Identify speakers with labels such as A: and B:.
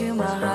A: into my heart.